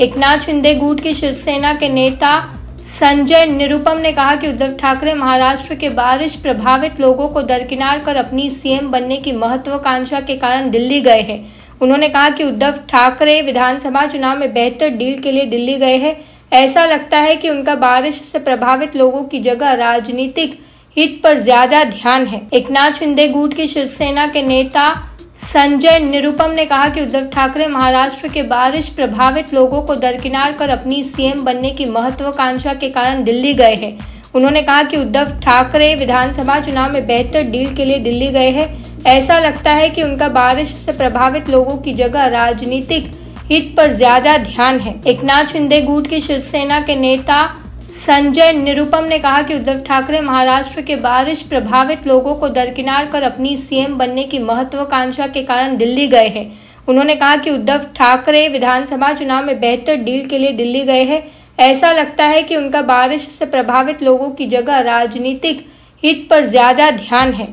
एकनाथ शिंदे गुट की शिवसेना के नेता संजय निरुपम ने कहा कि उद्धव ठाकरे महाराष्ट्र के बारिश प्रभावित लोगों को दरकिनार कर अपनी सीएम बनने की महत्वाकांक्षा के कारण दिल्ली गए हैं। उन्होंने कहा कि उद्धव ठाकरे विधानसभा चुनाव में बेहतर डील के लिए दिल्ली गए हैं। ऐसा लगता है कि उनका बारिश से प्रभावित लोगों की जगह राजनीतिक हित पर ज़्यादा ध्यान है। एकनाथ शिंदे गुट की शिवसेना के नेता संजय निरुपम ने कहा कि उद्धव ठाकरे महाराष्ट्र के बारिश प्रभावित लोगों को दरकिनार कर अपनी सीएम बनने की महत्वाकांक्षा के कारण दिल्ली गए हैं। उन्होंने कहा कि उद्धव ठाकरे विधानसभा चुनाव में बेहतर डील के लिए दिल्ली गए हैं। ऐसा लगता है कि उनका बारिश से प्रभावित लोगों की जगह राजनीतिक हित पर ज़्यादा ध्यान है। एकनाथ शिंदे गुट की शिवसेना के नेता संजय निरुपम ने कहा कि उद्धव ठाकरे महाराष्ट्र के बारिश प्रभावित लोगों को दरकिनार कर अपनी सीएम बनने की महत्वाकांक्षा के कारण दिल्ली गए हैं। उन्होंने कहा कि उद्धव ठाकरे विधानसभा चुनाव में बेहतर डील के लिए दिल्ली गए हैं। ऐसा लगता है कि उनका बारिश से प्रभावित लोगों की जगह राजनीतिक हित पर ज़्यादा ध्यान है।